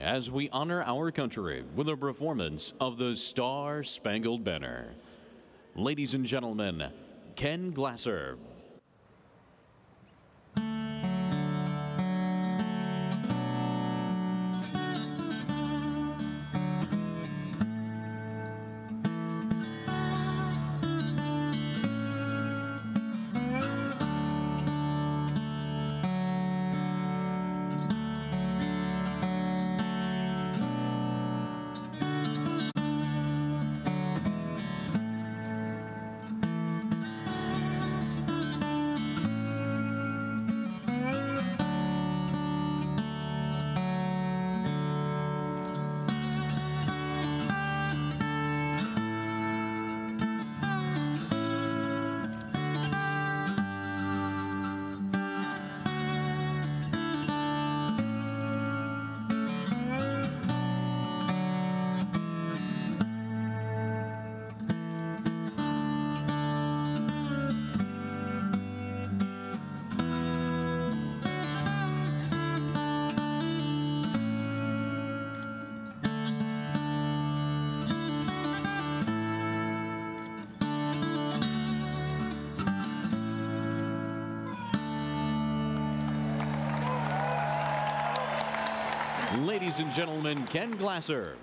as we honor our country with a performance of the Star Spangled Banner. Ladies and gentlemen, Ken Glasser. Ladies and gentlemen, Ken Glasser.